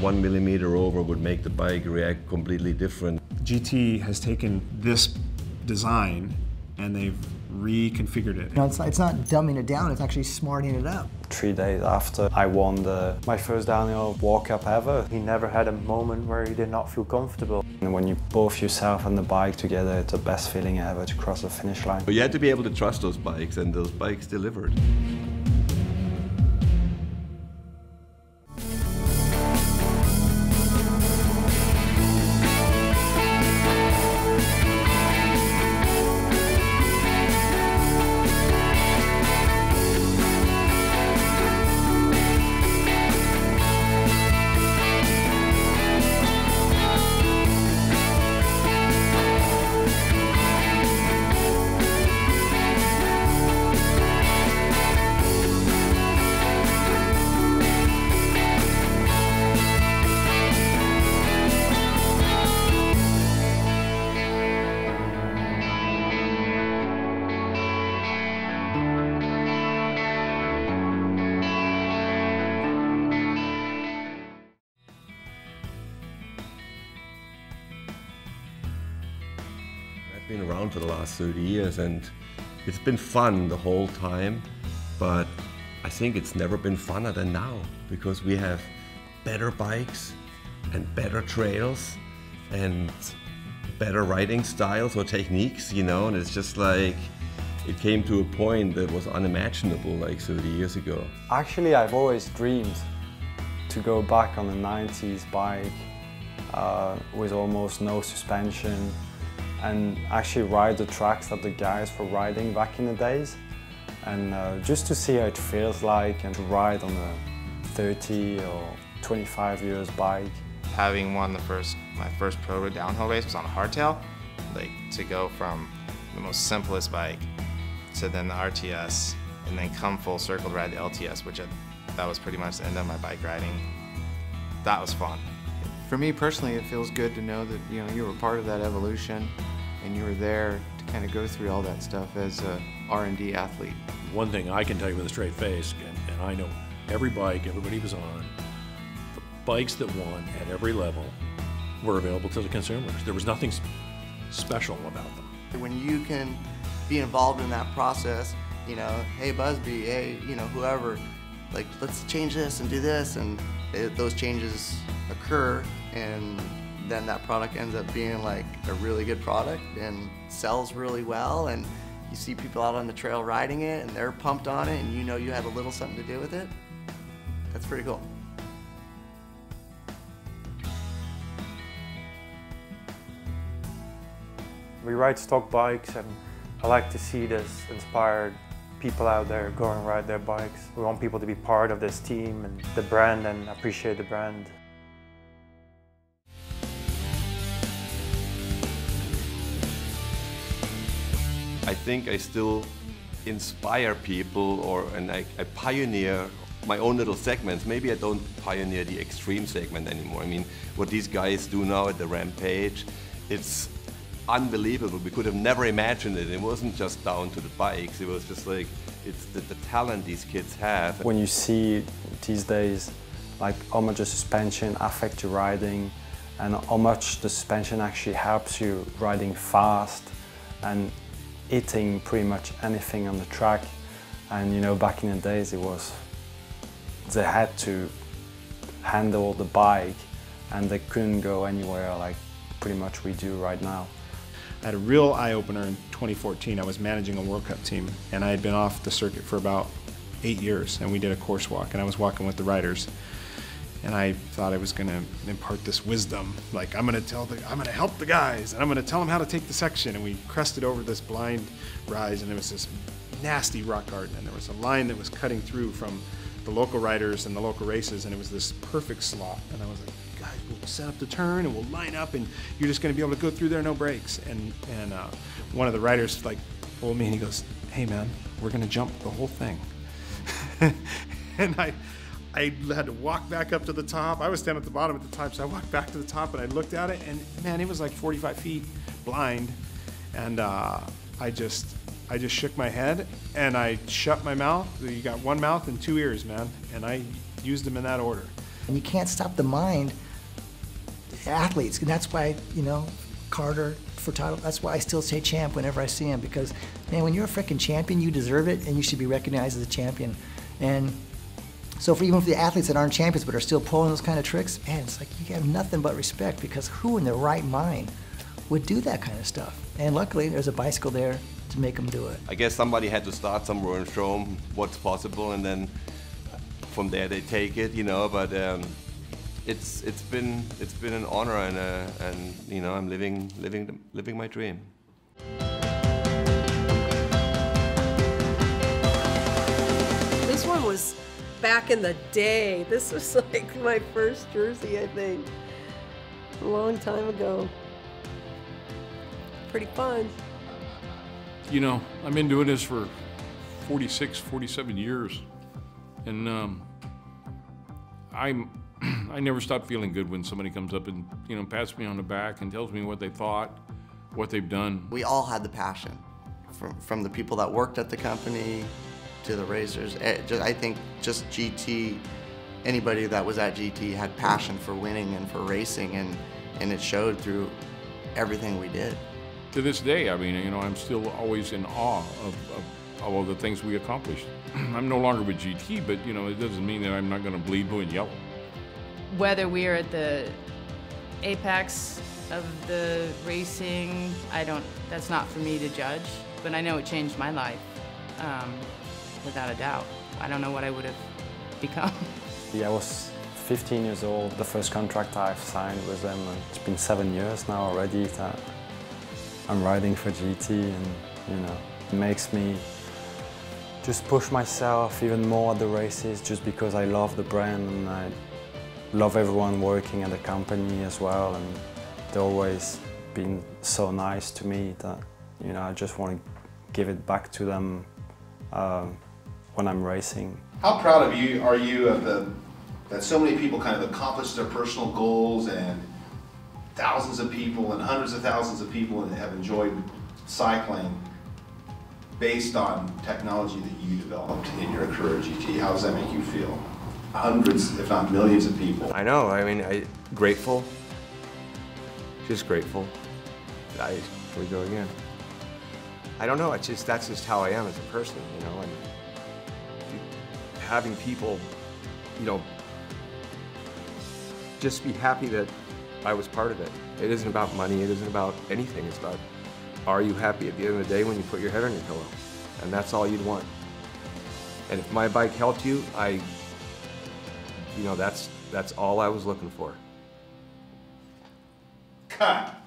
One millimeter over would make the bike react completely different. GT has taken this design and they've reconfigured it. You know, it's, it's not dumbing it down, it's actually smarting it up. Three days after I won the, my first downhill World Cup ever. He never had a moment where he did not feel comfortable. And when you both yourself and the bike together, it's the best feeling ever to cross the finish line. But you had to be able to trust those bikes and those bikes delivered. Been around for the last 30 years and it's been fun the whole time, but I think it's never been funner than now because we have better bikes and better trails and better riding styles or techniques, you know, and it's just like it came to a point that was unimaginable like 30 years ago. Actually, I've always dreamed to go back on a 90s bike uh, with almost no suspension and actually ride the tracks that the guys were riding back in the days and uh, just to see how it feels like and to ride on a 30 or 25 years bike. Having won the first, my first pro downhill race was on a hardtail, like to go from the most simplest bike to then the RTS and then come full circle to ride the LTS, which I, that was pretty much the end of my bike riding. That was fun. For me personally, it feels good to know that you know you were part of that evolution, and you were there to kind of go through all that stuff as a R&D athlete. One thing I can tell you with a straight face, and, and I know every bike everybody was on, the bikes that won at every level were available to the consumers. There was nothing special about them. When you can be involved in that process, you know, hey Busby, hey, you know, whoever, like let's change this and do this, and it, those changes occur, and then that product ends up being like a really good product and sells really well, and you see people out on the trail riding it, and they're pumped on it, and you know you had a little something to do with it. That's pretty cool. We ride stock bikes and I like to see this inspired people out there go and ride their bikes. We want people to be part of this team and the brand and appreciate the brand. I think I still inspire people or and I, I pioneer my own little segments. Maybe I don't pioneer the extreme segment anymore. I mean, what these guys do now at the Rampage, it's unbelievable. We could have never imagined it. It wasn't just down to the bikes. It was just like, it's the, the talent these kids have. When you see these days, like how much the suspension affects your riding and how much the suspension actually helps you riding fast and hitting pretty much anything on the track. And you know, back in the days it was, they had to handle the bike and they couldn't go anywhere like pretty much we do right now. I had a real eye-opener in 2014. I was managing a World Cup team and I had been off the circuit for about eight years and we did a course walk and I was walking with the riders and I thought I was going to impart this wisdom like I'm going to tell the I'm going to help the guys and I'm going to tell them how to take the section. And we crested over this blind rise and there was this nasty rock garden. And there was a line that was cutting through from the local riders and the local races and it was this perfect slot. And I was like guys we'll set up the turn and we'll line up and you're just going to be able to go through there no brakes. And and uh, one of the riders like pulled me and he goes hey man we're going to jump the whole thing. And I I had to walk back up to the top. I was standing at the bottom at the time, so I walked back to the top and I looked at it, and man, it was like 45 feet blind. And uh, I just, I just shook my head and I shut my mouth. You got one mouth and two ears, man. And I used them in that order. And you can't stop the mind, athletes. And that's why, you know, Carter for title, that's why I still say champ whenever I see him because, man, when you're a freaking champion, you deserve it and you should be recognized as a champion. And so for even for the athletes that aren't champions but are still pulling those kind of tricks, man, it's like you have nothing but respect because who in their right mind would do that kind of stuff? And luckily, there's a bicycle there to make them do it. I guess somebody had to start somewhere and show them what's possible, and then from there they take it, you know. But um, it's it's been it's been an honor, and uh, and you know I'm living living living my dream. This one was back in the day. This was like my first jersey, I think, a long time ago. Pretty fun. You know, I've been doing this for 46, 47 years, and um, I'm I never stop feeling good when somebody comes up and you know pats me on the back and tells me what they thought, what they've done. We all had the passion, from from the people that worked at the company, to the racers. Eh, just, I think just GT, anybody that was at GT had passion for winning and for racing, and and it showed through everything we did. To this day, I mean, you know, I'm still always in awe of, of all of the things we accomplished. I'm no longer with GT, but you know, it doesn't mean that I'm not going to bleed blue and yellow. Whether we are at the apex of the racing, I don't. That's not for me to judge. But I know it changed my life, um, without a doubt. I don't know what I would have become. Yeah, I was 15 years old. The first contract I've signed with them, it's been seven years now already that I'm riding for GT, and you know, it makes me just push myself even more at the races just because I love the brand and I love everyone working at the company as well and they've always been so nice to me that you know I just want to give it back to them uh, when I'm racing. How proud of you are you of the that so many people kind of accomplished their personal goals and thousands of people and hundreds of thousands of people have enjoyed cycling based on technology that you developed in your career at GT. How does that make you feel? Hundreds, if not millions of people. I know. I mean, I grateful. Just grateful. I here we go again. I don't know. It's just that's just how I am as a person, you know. And having people, you know, just be happy that I was part of it. It isn't about money. It isn't about anything. It's about are you happy at the end of the day when you put your head on your pillow? And that's all you'd want. And if my bike helped you, I, you know, that's that's all I was looking for. Cut.